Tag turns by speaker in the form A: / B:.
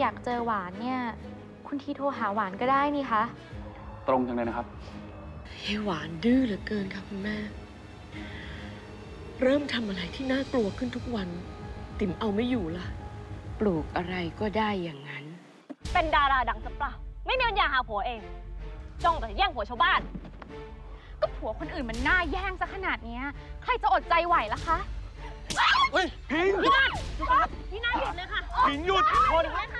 A: อยากเจอหวานเนี่ย คุณทีโทรหาหวานก็ได้นี่คะ
B: ตรงจังเลยนะครับ
C: เฮหวานดื้อเหลือเกินค่ะคุณแม่ เริ่มทำอะไรที่น่ากลัวขึ้นทุกวัน ติ๋มเอาไม่อยู่ละ
D: ปลูกอะไรก็ได้อย่างนั้น
E: เป็นดาราดังสัเปล่า ไม่มีปัญญาหาผัวเอง จ้องแต่จะแย่งผัวชาวบ้าน
A: ก็ผัวคนอื่นมันน่าแย่งซะขนาดเนี้ย ใครจะอดใจไหวล่ะคะ
F: เฮ้ยพิง
E: พี่นาหยุดค่ะ
F: พิงหยุด
E: โทษนะคะ